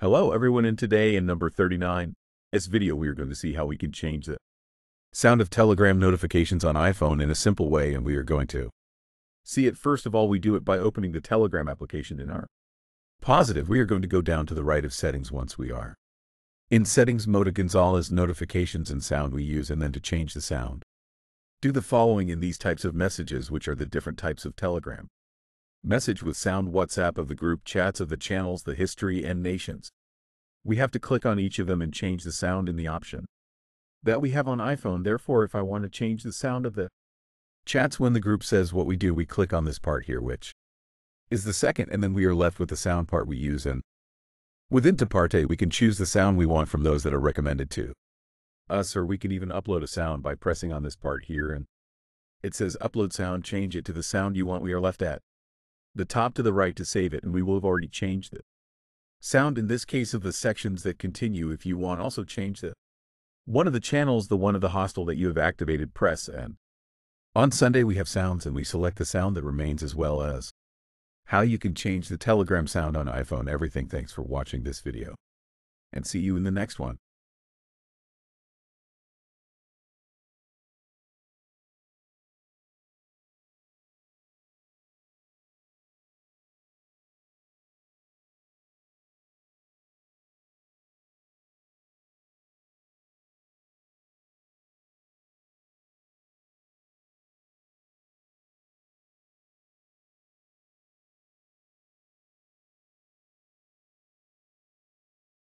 Hello everyone and today in number 39, this video we are going to see how we can change the sound of Telegram notifications on iPhone in a simple way and we are going to see it. First of all we do it by opening the Telegram application in our positive. We are going to go down to the right of settings once we are in settings Mota Gonzalez notifications and sound we use and then to change the sound. Do the following in these types of messages which are the different types of Telegram Message with sound WhatsApp of the group chats of the channels, the history, and nations. We have to click on each of them and change the sound in the option that we have on iPhone. Therefore, if I want to change the sound of the chats when the group says what we do, we click on this part here, which is the second, and then we are left with the sound part we use. And within Taparte, we can choose the sound we want from those that are recommended to us, or we can even upload a sound by pressing on this part here. And it says upload sound, change it to the sound you want. We are left at the top to the right to save it, and we will have already changed the sound in this case of the sections that continue. If you want, also change the one of the channels, the one of the hostel that you have activated, press and on Sunday we have sounds and we select the sound that remains as well as how you can change the Telegram sound on iPhone. Everything. Thanks for watching this video and see you in the next one.